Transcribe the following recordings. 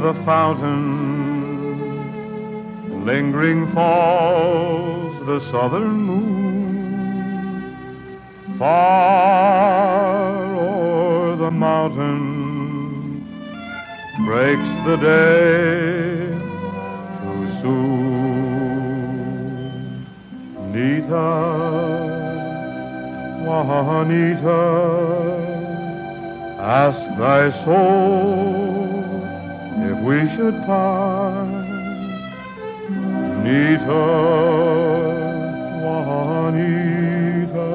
mountain, lingering falls the southern moon. Far o'er the mountain breaks the day too soon. Nita, Juanita, ask thy soul if we should part. Nita, Juanita,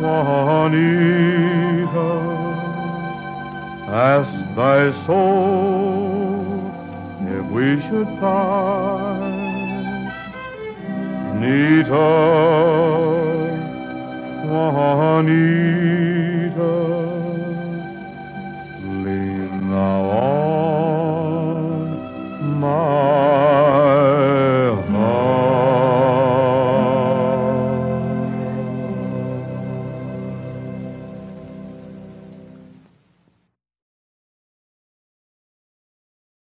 Juanita, ask thy soul if we should part. Nita, Juanita.